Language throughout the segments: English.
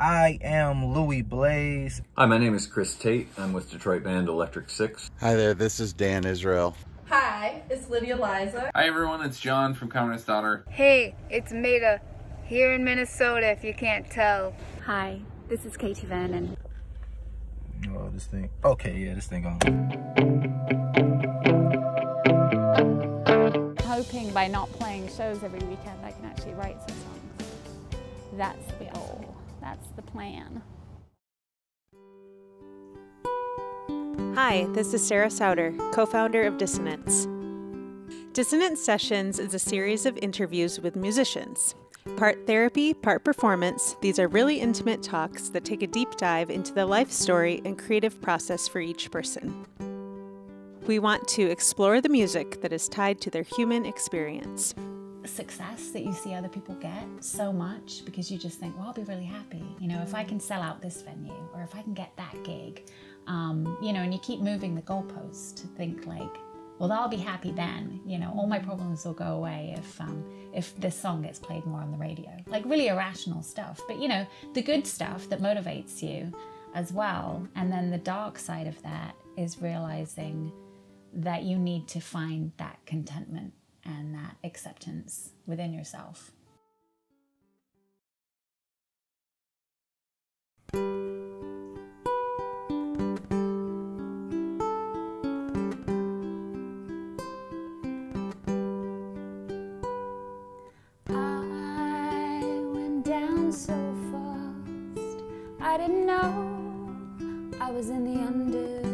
I am Louis Blaze. Hi, my name is Chris Tate. I'm with Detroit band Electric Six. Hi there, this is Dan Israel. Hi, it's Lydia Liza. Hi everyone, it's John from Communist Daughter. Hey, it's Maida, here in Minnesota if you can't tell. Hi, this is Katie Vernon. Oh, this thing. Okay, yeah, this thing on. Hoping by not playing shows every weekend, I can actually write some songs. That's the goal. That's the plan. Hi, this is Sarah Sauter, co founder of Dissonance. Dissonance Sessions is a series of interviews with musicians. Part therapy, part performance, these are really intimate talks that take a deep dive into the life story and creative process for each person. We want to explore the music that is tied to their human experience success that you see other people get so much because you just think, well, I'll be really happy. You know, if I can sell out this venue or if I can get that gig, um, you know, and you keep moving the goalposts to think like, well, I'll be happy then. You know, all my problems will go away if um, if this song gets played more on the radio. Like really irrational stuff, but you know, the good stuff that motivates you as well. And then the dark side of that is realizing that you need to find that contentment and that acceptance within yourself. I went down so fast, I didn't know I was in the undertow.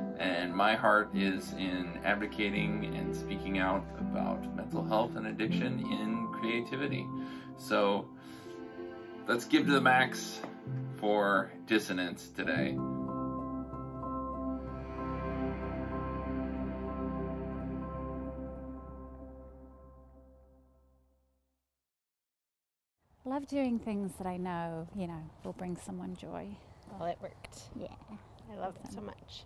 and my heart is in advocating and speaking out about mental health and addiction in creativity. So let's give to the max for dissonance today. Love doing things that I know, you know, will bring someone joy. Well, it worked. Yeah. I love it so much.